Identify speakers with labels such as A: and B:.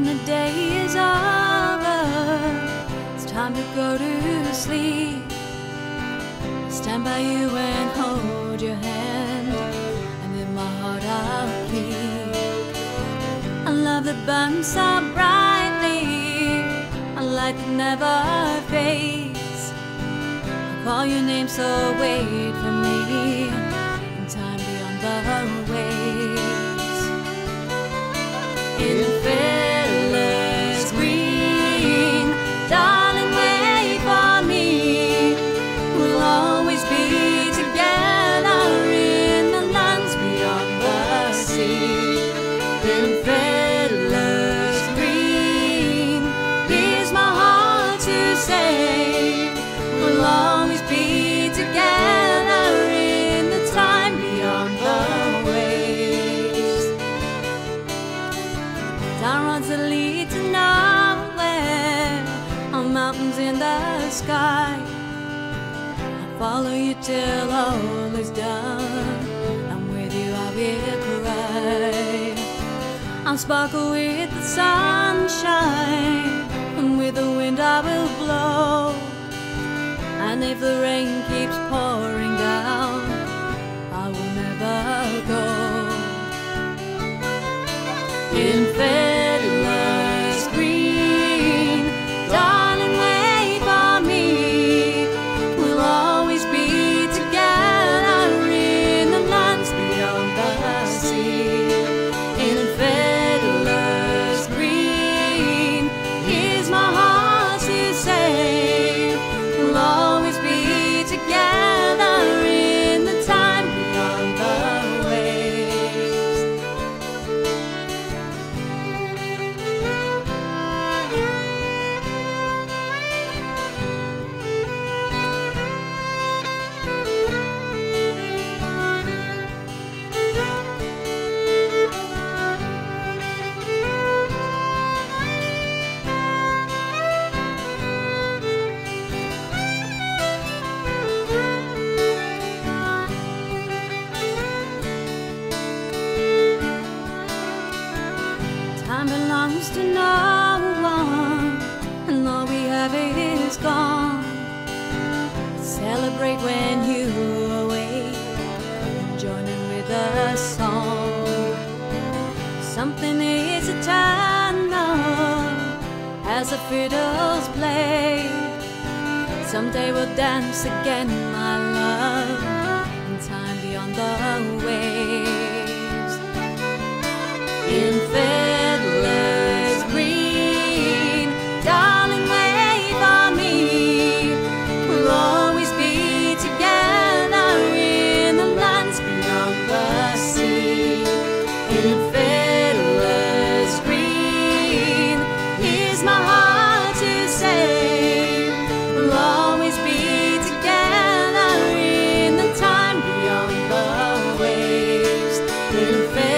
A: when the day is over, it's time to go to sleep. Stand by you and hold your hand, and in my heart I'll keep a love that burns so brightly, a light that never fades. I call your name, so wait for me in time beyond the waves. In featherless sky. I'll follow you till all is done. I'll sparkle with the sunshine, and with the wind I will blow. And if the rain keeps pouring Time belongs to no one, and all we have is gone. Celebrate when you awake, join in with a song. Something is eternal as the fiddles play. Someday we'll dance again, my love, living faith.